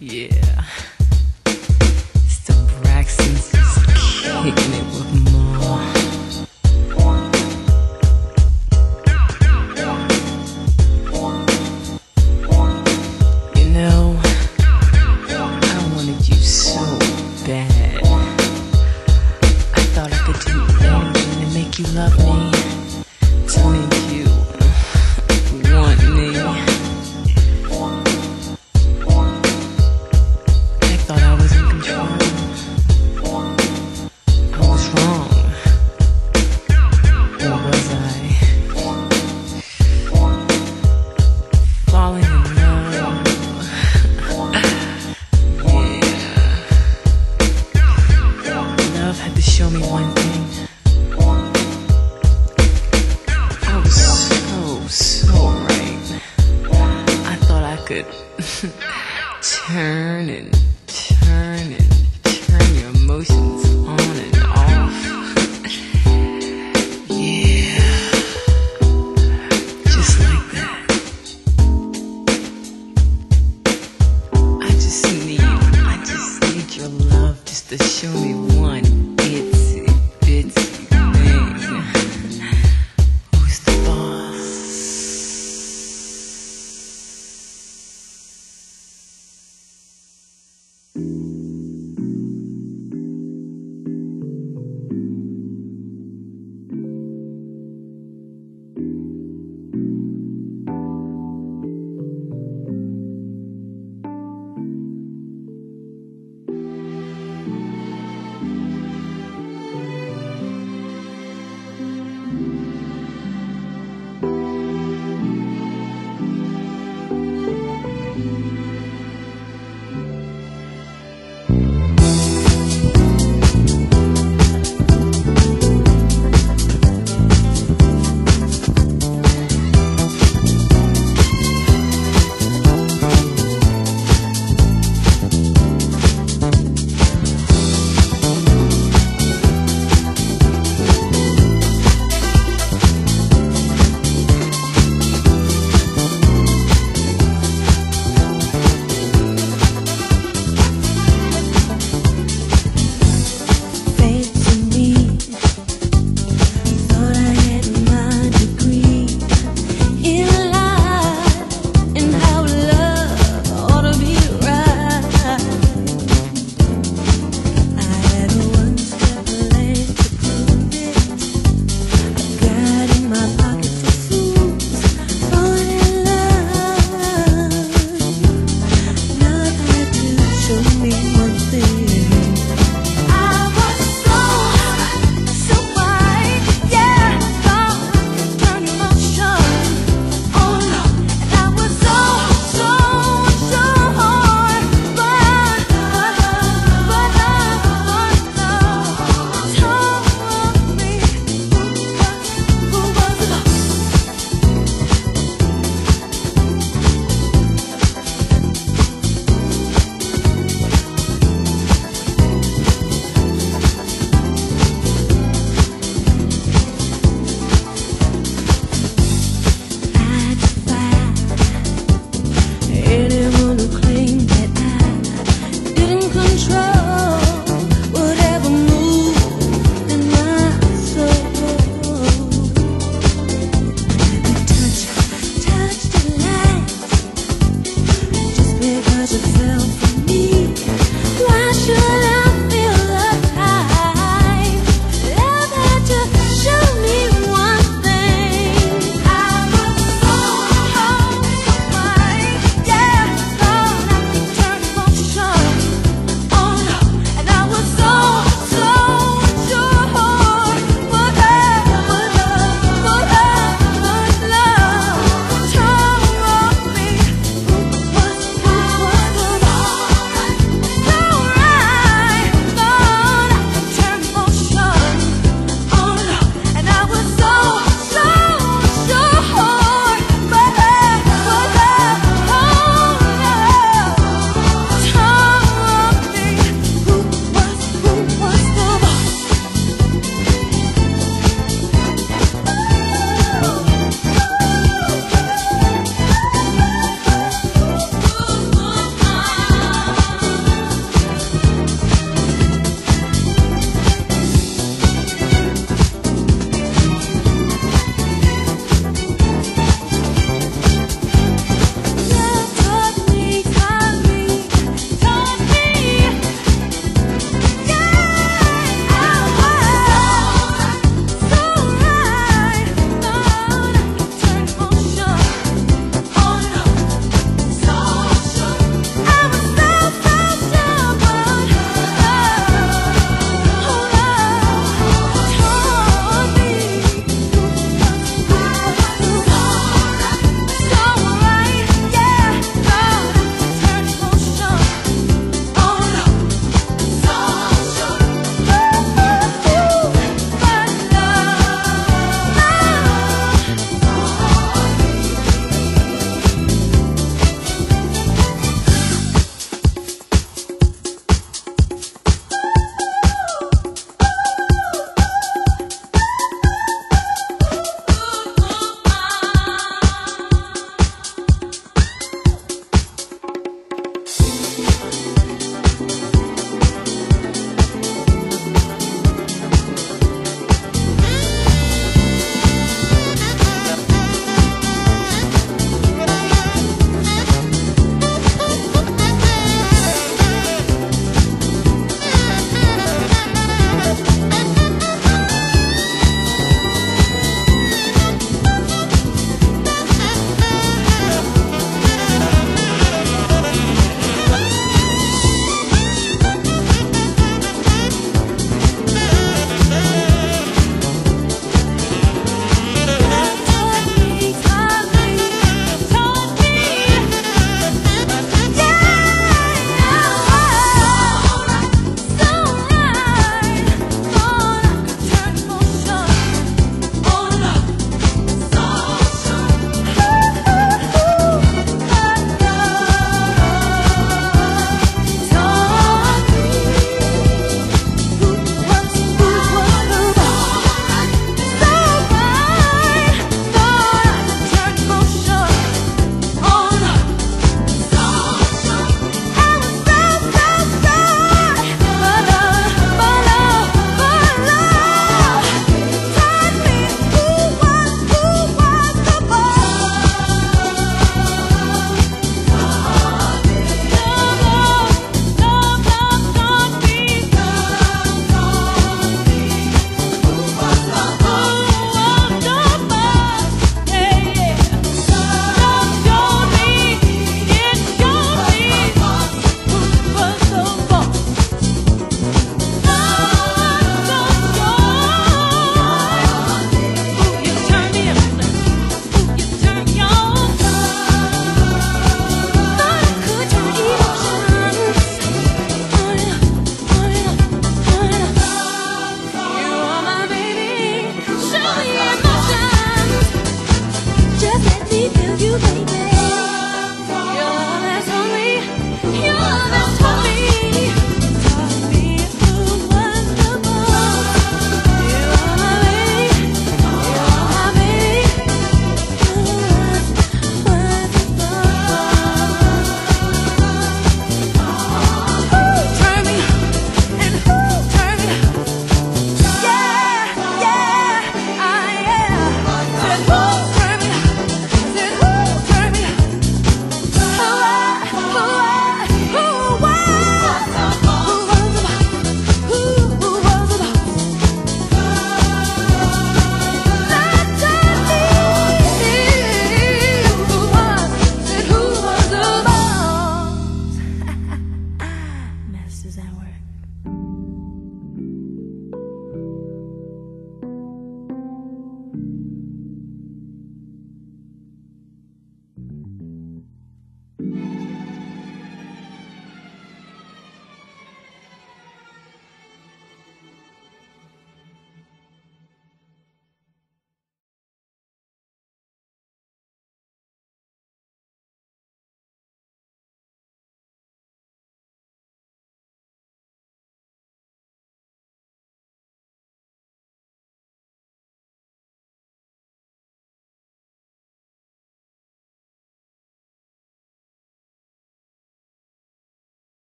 Yeah. Braxtons kicking it with more. You know, I wanted you so bad. I thought I could do anything to make you love me, could turn and turn and turn your emotions on and off. Yeah. Just like that. I just need, I just need your love just to show me